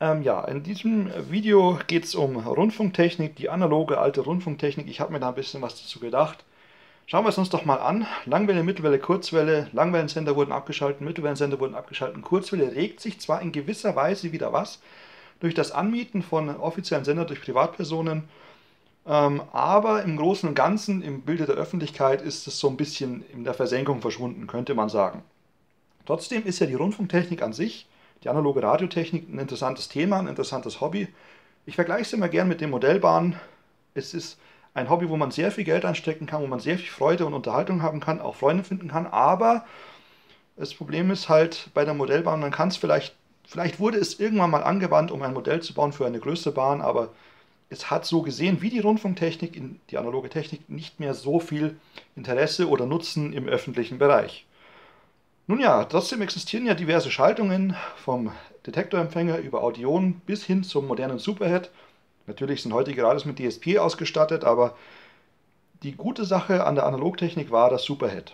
Ähm, ja, in diesem Video geht es um Rundfunktechnik, die analoge alte Rundfunktechnik. Ich habe mir da ein bisschen was dazu gedacht. Schauen wir es uns doch mal an. Langwelle, Mittelwelle, Kurzwelle, Langwellensender wurden abgeschaltet, Mittelwellensender wurden abgeschaltet. Kurzwelle regt sich zwar in gewisser Weise wieder was durch das Anmieten von offiziellen Sendern durch Privatpersonen, ähm, aber im Großen und Ganzen, im Bilde der Öffentlichkeit, ist es so ein bisschen in der Versenkung verschwunden, könnte man sagen. Trotzdem ist ja die Rundfunktechnik an sich die analoge Radiotechnik ein interessantes Thema, ein interessantes Hobby. Ich vergleiche es immer gern mit den Modellbahnen. Es ist ein Hobby, wo man sehr viel Geld einstecken kann, wo man sehr viel Freude und Unterhaltung haben kann, auch Freunde finden kann. Aber das Problem ist halt bei der Modellbahn, man kann es vielleicht, vielleicht wurde es irgendwann mal angewandt, um ein Modell zu bauen für eine größere Bahn, aber es hat so gesehen wie die Rundfunktechnik, die analoge Technik, nicht mehr so viel Interesse oder Nutzen im öffentlichen Bereich. Nun ja, trotzdem existieren ja diverse Schaltungen vom Detektorempfänger über Audion bis hin zum modernen Superhead. Natürlich sind heute gerade mit DSP ausgestattet, aber die gute Sache an der Analogtechnik war das Superhead.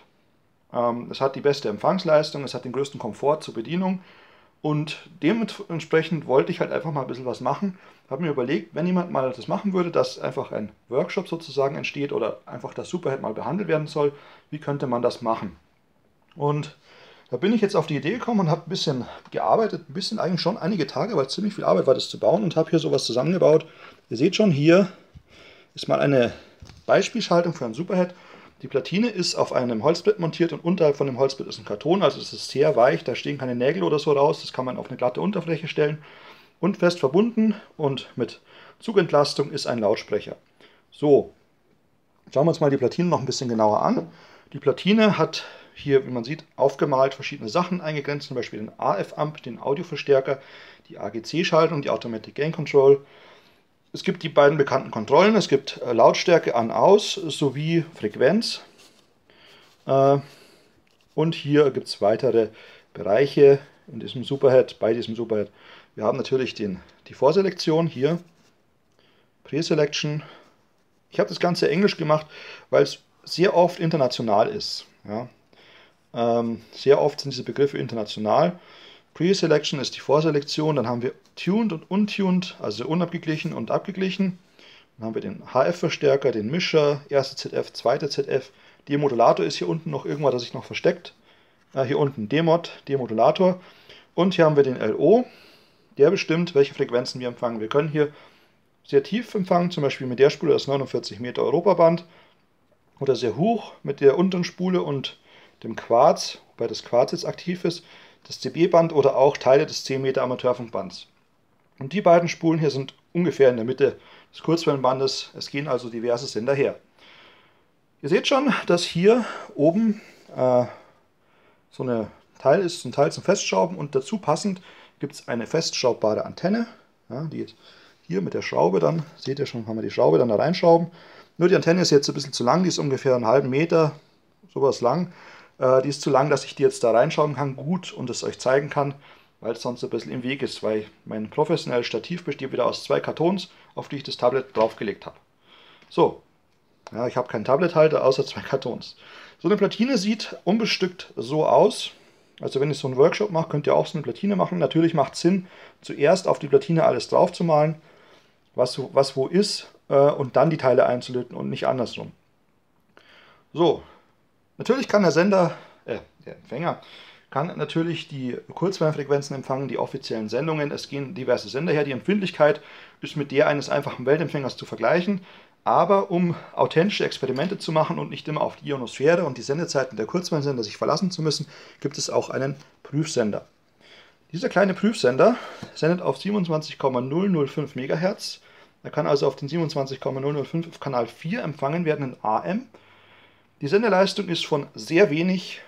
Ähm, es hat die beste Empfangsleistung, es hat den größten Komfort zur Bedienung und dementsprechend wollte ich halt einfach mal ein bisschen was machen. Habe mir überlegt, wenn jemand mal das machen würde, dass einfach ein Workshop sozusagen entsteht oder einfach das Superhead mal behandelt werden soll, wie könnte man das machen? Und da bin ich jetzt auf die Idee gekommen und habe ein bisschen gearbeitet, ein bisschen eigentlich schon einige Tage, weil ziemlich viel Arbeit war das zu bauen und habe hier sowas zusammengebaut. Ihr seht schon, hier ist mal eine Beispielschaltung für ein Superhead. Die Platine ist auf einem Holzbrett montiert und unterhalb von dem Holzbrett ist ein Karton, also es ist sehr weich, da stehen keine Nägel oder so raus, das kann man auf eine glatte Unterfläche stellen. Und fest verbunden und mit Zugentlastung ist ein Lautsprecher. So, schauen wir uns mal die Platine noch ein bisschen genauer an. Die Platine hat hier, wie man sieht, aufgemalt verschiedene Sachen eingegrenzt, zum Beispiel den AF-Amp, den Audioverstärker, die AGC-Schaltung, die Automatic Gain Control. Es gibt die beiden bekannten Kontrollen, es gibt äh, Lautstärke an-aus sowie Frequenz. Äh, und hier gibt es weitere Bereiche in diesem Superhead, bei diesem Superhead. Wir haben natürlich den, die Vorselektion hier, Preselection. Ich habe das Ganze englisch gemacht, weil es sehr oft international ist. Ja. Ähm, sehr oft sind diese Begriffe international. Pre-Selection ist die Vorselektion, dann haben wir tuned und untuned, also unabgeglichen und abgeglichen. Dann haben wir den HF-Verstärker, den Mischer, erste ZF, zweite ZF. Demodulator ist hier unten noch irgendwas, das sich noch versteckt. Äh, hier unten Demod, Demodulator. Und hier haben wir den LO, der bestimmt, welche Frequenzen wir empfangen. Wir können hier sehr tief empfangen, zum Beispiel mit der Spule das 49 Meter Europaband oder sehr hoch mit der unteren Spule und dem Quarz, wobei das Quarz jetzt aktiv ist, das CB-Band oder auch Teile des 10 Meter Amateurfunkbands. Und die beiden Spulen hier sind ungefähr in der Mitte des Kurzwellenbandes. Es gehen also diverse Sender her. Ihr seht schon, dass hier oben äh, so ein Teil ist, ein Teil zum Festschrauben und dazu passend gibt es eine festschraubbare Antenne. Ja, die hier mit der Schraube dann, seht ihr schon, kann man die Schraube dann da reinschrauben. Nur die Antenne ist jetzt ein bisschen zu lang, die ist ungefähr einen halben Meter, sowas lang. Äh, die ist zu lang, dass ich die jetzt da reinschauen kann, gut und es euch zeigen kann, weil es sonst ein bisschen im Weg ist, weil mein professionelles Stativ besteht wieder aus zwei Kartons, auf die ich das Tablet draufgelegt habe. So, ja, ich habe keinen Tablethalter außer zwei Kartons. So eine Platine sieht unbestückt so aus. Also wenn ich so einen Workshop mache, könnt ihr auch so eine Platine machen. Natürlich macht es Sinn, zuerst auf die Platine alles draufzumalen, was, was wo ist, äh, und dann die Teile einzulöten und nicht andersrum. So, Natürlich kann der Sender, äh, der Empfänger, kann natürlich die Kurzwellenfrequenzen empfangen, die offiziellen Sendungen. Es gehen diverse Sender her. Die Empfindlichkeit ist mit der eines einfachen Weltempfängers zu vergleichen. Aber um authentische Experimente zu machen und nicht immer auf die Ionosphäre und die Sendezeiten der Kurzwellensender sich verlassen zu müssen, gibt es auch einen Prüfsender. Dieser kleine Prüfsender sendet auf 27,005 MHz. Er kann also auf den 27,005 auf Kanal 4 empfangen werden in AM die Sendeleistung ist von sehr wenig,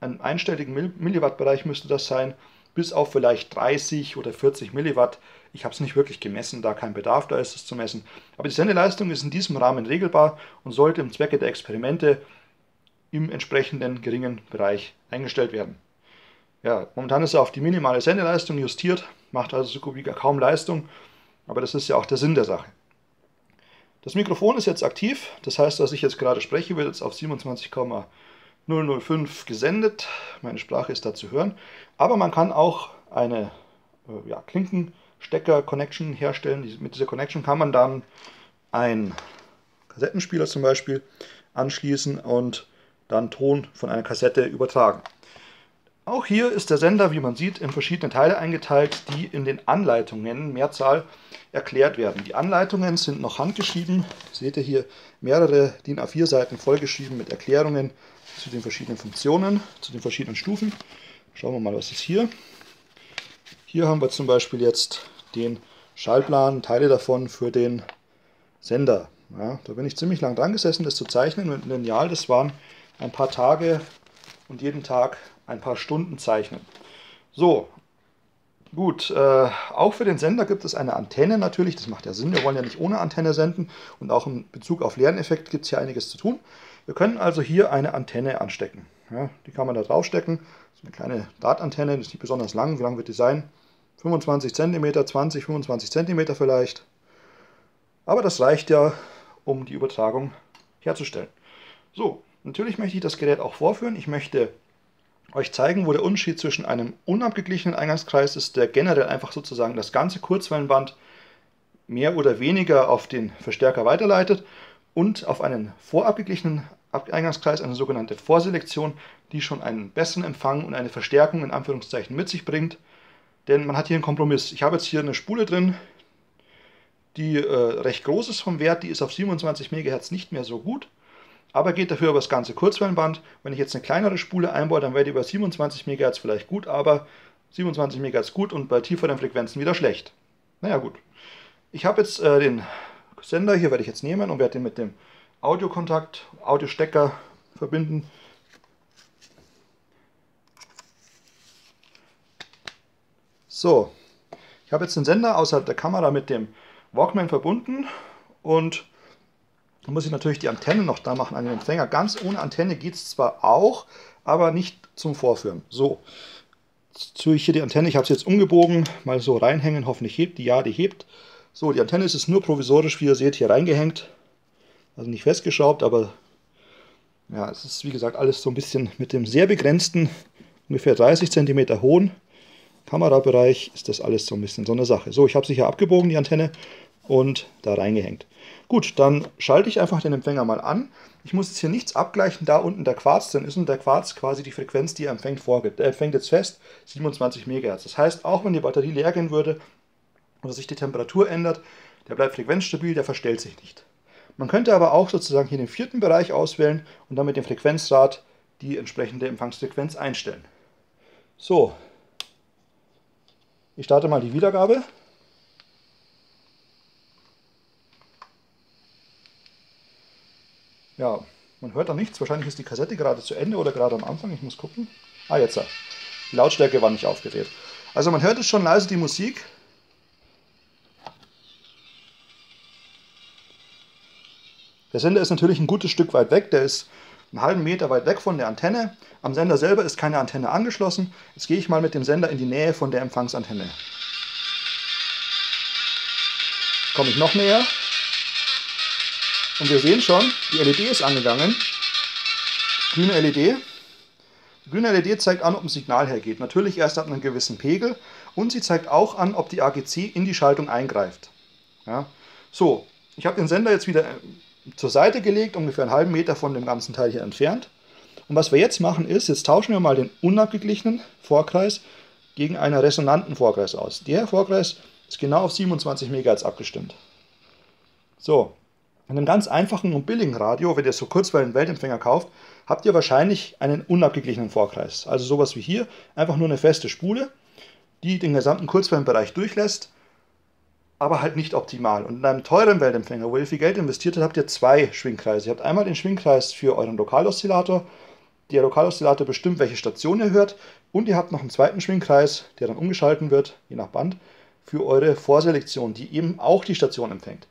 einem einstelligen Milliwattbereich müsste das sein, bis auf vielleicht 30 oder 40 Milliwatt. Ich habe es nicht wirklich gemessen, da kein Bedarf da ist, es zu messen. Aber die Sendeleistung ist in diesem Rahmen regelbar und sollte im Zwecke der Experimente im entsprechenden geringen Bereich eingestellt werden. Ja, momentan ist er auf die minimale Sendeleistung justiert, macht also so gut wie kaum Leistung, aber das ist ja auch der Sinn der Sache. Das Mikrofon ist jetzt aktiv, das heißt, dass ich jetzt gerade spreche, wird jetzt auf 27,005 gesendet. Meine Sprache ist da zu hören. Aber man kann auch eine äh, ja, Klinken, Stecker-Connection herstellen. Mit dieser Connection kann man dann einen Kassettenspieler zum Beispiel anschließen und dann Ton von einer Kassette übertragen. Auch hier ist der Sender, wie man sieht, in verschiedene Teile eingeteilt, die in den Anleitungen, Mehrzahl, erklärt werden. Die Anleitungen sind noch handgeschrieben. Seht ihr hier mehrere DIN A4 Seiten vollgeschrieben mit Erklärungen zu den verschiedenen Funktionen, zu den verschiedenen Stufen. Schauen wir mal, was ist hier. Hier haben wir zum Beispiel jetzt den Schallplan, Teile davon für den Sender. Ja, da bin ich ziemlich lang dran gesessen, das zu zeichnen mit einem Lineal. Das waren ein paar Tage und jeden Tag ein paar Stunden zeichnen. So, gut, äh, auch für den Sender gibt es eine Antenne natürlich, das macht ja Sinn, wir wollen ja nicht ohne Antenne senden und auch in Bezug auf Lerneffekt gibt es hier einiges zu tun. Wir können also hier eine Antenne anstecken. Ja, die kann man da draufstecken, das ist eine kleine Drahtantenne, das ist nicht besonders lang, wie lang wird die sein? 25 cm, 20, 25 cm vielleicht. Aber das reicht ja, um die Übertragung herzustellen. So, natürlich möchte ich das Gerät auch vorführen. Ich möchte euch zeigen, wo der Unterschied zwischen einem unabgeglichenen Eingangskreis ist, der generell einfach sozusagen das ganze Kurzwellenband mehr oder weniger auf den Verstärker weiterleitet und auf einen vorabgeglichenen Eingangskreis, eine sogenannte Vorselektion, die schon einen besseren Empfang und eine Verstärkung in Anführungszeichen mit sich bringt. Denn man hat hier einen Kompromiss. Ich habe jetzt hier eine Spule drin, die äh, recht groß ist vom Wert, die ist auf 27 MHz nicht mehr so gut aber geht dafür über das ganze Kurzwellenband. Wenn ich jetzt eine kleinere Spule einbaue, dann werde ich über 27 MHz vielleicht gut, aber 27 MHz gut und bei tieferen Frequenzen wieder schlecht. Naja gut. Ich habe jetzt äh, den Sender, hier werde ich jetzt nehmen und werde den mit dem Audiokontakt, Audiostecker verbinden. So, ich habe jetzt den Sender außerhalb der Kamera mit dem Walkman verbunden und dann muss ich natürlich die Antenne noch da machen an den Empfänger. Ganz ohne Antenne geht es zwar auch, aber nicht zum Vorführen. So, jetzt tue ich hier die Antenne, ich habe sie jetzt umgebogen, mal so reinhängen, hoffentlich hebt die, ja, die hebt. So, die Antenne ist jetzt nur provisorisch, wie ihr seht, hier reingehängt. Also nicht festgeschraubt, aber ja, es ist wie gesagt alles so ein bisschen mit dem sehr begrenzten, ungefähr 30 cm hohen Kamerabereich ist das alles so ein bisschen so eine Sache. So, ich habe sie hier abgebogen, die Antenne, und da reingehängt. Gut, dann schalte ich einfach den Empfänger mal an. Ich muss jetzt hier nichts abgleichen, da unten der Quarz drin ist und der Quarz quasi die Frequenz, die er empfängt, vorgibt. Er empfängt jetzt fest 27 MHz. Das heißt, auch wenn die Batterie leer gehen würde oder sich die Temperatur ändert, der bleibt frequenzstabil, der verstellt sich nicht. Man könnte aber auch sozusagen hier den vierten Bereich auswählen und dann mit dem Frequenzrad die entsprechende Empfangsfrequenz einstellen. So, ich starte mal die Wiedergabe. Ja, man hört da nichts. Wahrscheinlich ist die Kassette gerade zu Ende oder gerade am Anfang. Ich muss gucken. Ah, jetzt. Die Lautstärke war nicht aufgedreht. Also man hört jetzt schon leise die Musik. Der Sender ist natürlich ein gutes Stück weit weg. Der ist einen halben Meter weit weg von der Antenne. Am Sender selber ist keine Antenne angeschlossen. Jetzt gehe ich mal mit dem Sender in die Nähe von der Empfangsantenne. Komme ich noch näher. Und wir sehen schon, die LED ist angegangen. Grüne LED. Die grüne LED zeigt an, ob ein Signal hergeht. Natürlich erst ab einem gewissen Pegel. Und sie zeigt auch an, ob die AGC in die Schaltung eingreift. Ja. So, ich habe den Sender jetzt wieder äh, zur Seite gelegt, ungefähr einen halben Meter von dem ganzen Teil hier entfernt. Und was wir jetzt machen ist, jetzt tauschen wir mal den unabgeglichenen Vorkreis gegen einen resonanten Vorkreis aus. Der Vorkreis ist genau auf 27 MHz abgestimmt. So, in einem ganz einfachen und billigen Radio, wenn ihr so Kurzwellen-Weltempfänger kauft, habt ihr wahrscheinlich einen unabgeglichenen Vorkreis. Also sowas wie hier, einfach nur eine feste Spule, die den gesamten Kurzwellenbereich durchlässt, aber halt nicht optimal. Und in einem teuren Weltempfänger, wo ihr viel Geld investiert habt, habt ihr zwei Schwingkreise. Ihr habt einmal den Schwingkreis für euren Lokaloszillator, der Lokaloszillator bestimmt, welche Station ihr hört, und ihr habt noch einen zweiten Schwingkreis, der dann umgeschalten wird, je nach Band, für eure Vorselektion, die eben auch die Station empfängt.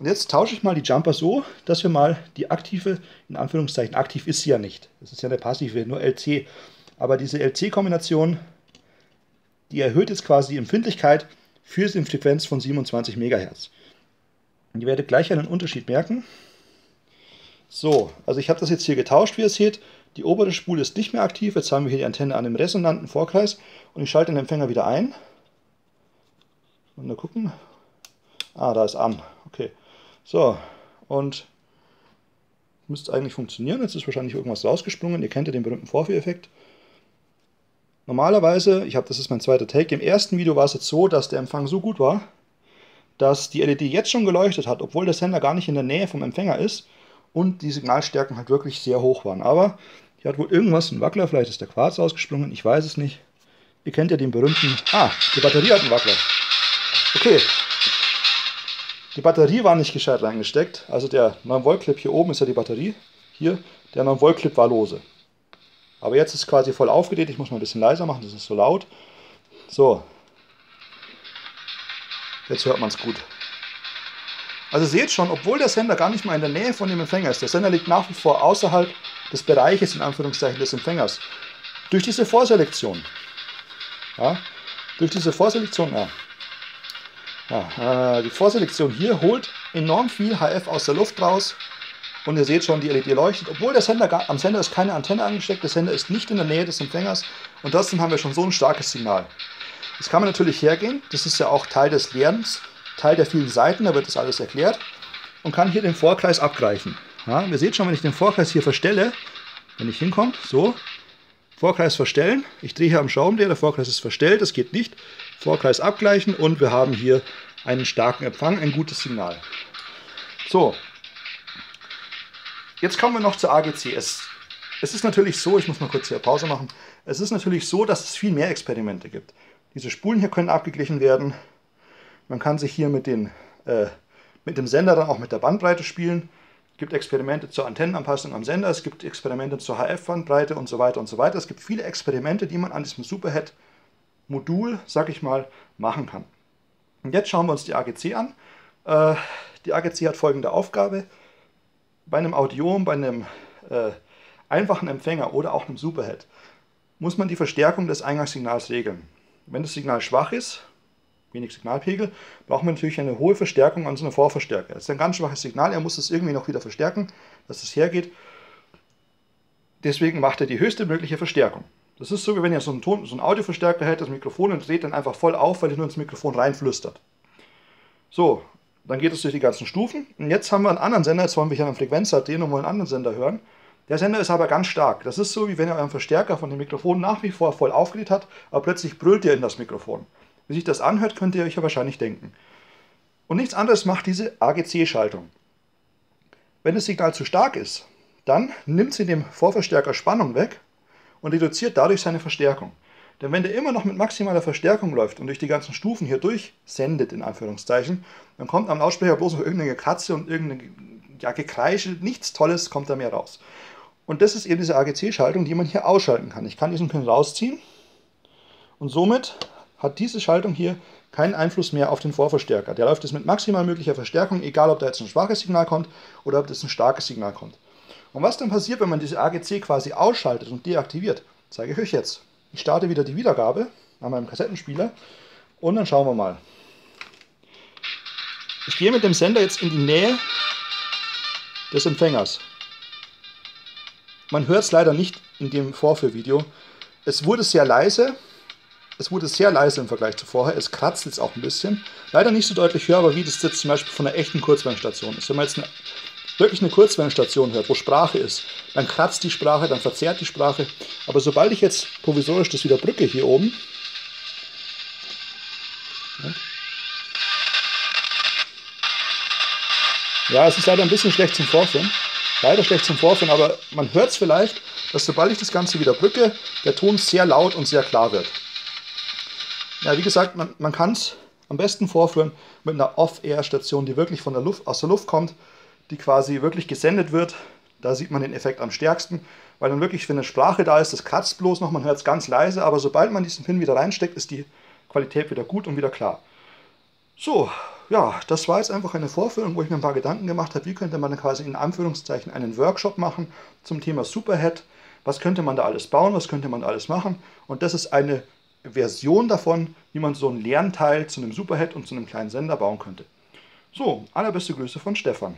Und jetzt tausche ich mal die Jumper so, dass wir mal die aktive, in Anführungszeichen, aktiv ist sie ja nicht. Das ist ja eine passive, nur LC. Aber diese LC-Kombination, die erhöht jetzt quasi die Empfindlichkeit für die Frequenz von 27 MHz. Und ihr werdet gleich einen Unterschied merken. So, also ich habe das jetzt hier getauscht, wie ihr seht. Die obere Spule ist nicht mehr aktiv. Jetzt haben wir hier die Antenne an dem resonanten Vorkreis und ich schalte den Empfänger wieder ein. mal gucken. Ah, da ist an. Okay. So, und müsste eigentlich funktionieren. Jetzt ist wahrscheinlich irgendwas rausgesprungen. Ihr kennt ja den berühmten Vorführeffekt. Normalerweise, ich habe, das ist mein zweiter Take, im ersten Video war es jetzt so, dass der Empfang so gut war, dass die LED jetzt schon geleuchtet hat, obwohl der Sender gar nicht in der Nähe vom Empfänger ist und die Signalstärken halt wirklich sehr hoch waren. Aber hier hat wohl irgendwas, ein Wackler, vielleicht ist der Quarz ausgesprungen, ich weiß es nicht. Ihr kennt ja den berühmten... Ah, die Batterie hat einen Wackler. Okay. Die Batterie war nicht gescheit reingesteckt. Also der 9-Volt-Clip hier oben ist ja die Batterie. Hier, der 9-Volt-Clip war lose. Aber jetzt ist quasi voll aufgedreht. Ich muss mal ein bisschen leiser machen, das ist so laut. So. Jetzt hört man es gut. Also seht schon, obwohl der Sender gar nicht mal in der Nähe von dem Empfänger ist, der Sender liegt nach wie vor außerhalb des Bereiches, in Anführungszeichen, des Empfängers. Durch diese Vorselektion, ja, durch diese Vorselektion, ja, ja, äh, die Vorselektion hier holt enorm viel HF aus der Luft raus. Und ihr seht schon, die LED leuchtet, obwohl der Sender gar, am Sender ist keine Antenne angesteckt, der Sender ist nicht in der Nähe des Empfängers. Und trotzdem haben wir schon so ein starkes Signal. Jetzt kann man natürlich hergehen, das ist ja auch Teil des Lernens, Teil der vielen Seiten, da wird das alles erklärt und kann hier den Vorkreis abgleichen. Ja, ihr seht schon, wenn ich den Vorkreis hier verstelle, wenn ich hinkomme, so, Vorkreis verstellen, ich drehe hier am Schraubendreher, der Vorkreis ist verstellt, das geht nicht, Vorkreis abgleichen und wir haben hier einen starken Empfang, ein gutes Signal. So, Jetzt kommen wir noch zur AGC. Es, es ist natürlich so, ich muss mal kurz hier Pause machen, es ist natürlich so, dass es viel mehr Experimente gibt. Diese Spulen hier können abgeglichen werden. Man kann sich hier mit, den, äh, mit dem Sender dann auch mit der Bandbreite spielen. Es gibt Experimente zur Antennenanpassung am Sender, es gibt Experimente zur HF-Bandbreite und so weiter und so weiter. Es gibt viele Experimente, die man an diesem Superhead-Modul, sag ich mal, machen kann. Und jetzt schauen wir uns die AGC an. Äh, die AGC hat folgende Aufgabe bei einem Audiom, bei einem äh, einfachen Empfänger oder auch einem Superhead muss man die Verstärkung des Eingangssignals regeln. Wenn das Signal schwach ist, wenig Signalpegel, braucht man natürlich eine hohe Verstärkung an so einer Vorverstärker. Das ist ein ganz schwaches Signal, er muss es irgendwie noch wieder verstärken, dass es hergeht. Deswegen macht er die höchste mögliche Verstärkung. Das ist so, wie wenn ihr so einen, Ton, so einen Audioverstärker hält, das Mikrofon und dreht dann einfach voll auf, weil ihr nur ins Mikrofon reinflüstert. So, dann geht es durch die ganzen Stufen. Und jetzt haben wir einen anderen Sender, jetzt wollen wir hier einen Frequenz.at und wollen einen anderen Sender hören. Der Sender ist aber ganz stark. Das ist so, wie wenn ihr euren Verstärker von dem Mikrofon nach wie vor voll aufgedreht habt, aber plötzlich brüllt ihr in das Mikrofon. Wie sich das anhört, könnt ihr euch ja wahrscheinlich denken. Und nichts anderes macht diese AGC-Schaltung. Wenn das Signal zu stark ist, dann nimmt sie dem Vorverstärker Spannung weg und reduziert dadurch seine Verstärkung. Denn wenn der immer noch mit maximaler Verstärkung läuft und durch die ganzen Stufen hier durchsendet, in Anführungszeichen, dann kommt am Lautsprecher bloß noch irgendeine Kratze und irgendeine ja, Gekreische, nichts Tolles kommt da mehr raus. Und das ist eben diese AGC-Schaltung, die man hier ausschalten kann. Ich kann diesen Pin rausziehen und somit hat diese Schaltung hier keinen Einfluss mehr auf den Vorverstärker. Der läuft jetzt mit maximal möglicher Verstärkung, egal ob da jetzt ein schwaches Signal kommt oder ob das ein starkes Signal kommt. Und was dann passiert, wenn man diese AGC quasi ausschaltet und deaktiviert, zeige ich euch jetzt. Ich starte wieder die Wiedergabe an meinem Kassettenspieler und dann schauen wir mal. Ich gehe mit dem Sender jetzt in die Nähe des Empfängers. Man hört es leider nicht in dem Vorführvideo. Es wurde sehr leise. Es wurde sehr leise im Vergleich zu vorher. Es kratzt jetzt auch ein bisschen. Leider nicht so deutlich hörbar, wie das jetzt zum Beispiel von einer echten Kurzwellenstation ist. Wenn man jetzt eine wirklich eine Kurzwellenstation hört, wo Sprache ist, dann kratzt die Sprache, dann verzerrt die Sprache. Aber sobald ich jetzt provisorisch das wieder drücke hier oben, ja, es ist leider ein bisschen schlecht zum Vorführen. Leider schlecht zum Vorführen, aber man hört es vielleicht, dass sobald ich das Ganze wieder drücke, der Ton sehr laut und sehr klar wird. Ja, wie gesagt, man, man kann es am besten vorführen mit einer Off-Air-Station, die wirklich von der Luft, aus der Luft kommt die quasi wirklich gesendet wird. Da sieht man den Effekt am stärksten, weil dann wirklich, wenn eine Sprache da ist, das kratzt bloß noch, man hört es ganz leise, aber sobald man diesen Pin wieder reinsteckt, ist die Qualität wieder gut und wieder klar. So, ja, das war jetzt einfach eine Vorführung, wo ich mir ein paar Gedanken gemacht habe, wie könnte man quasi in Anführungszeichen einen Workshop machen zum Thema Superhead. Was könnte man da alles bauen, was könnte man da alles machen. Und das ist eine Version davon, wie man so ein Lernteil zu einem Superhead und zu einem kleinen Sender bauen könnte. So, allerbeste Grüße von Stefan.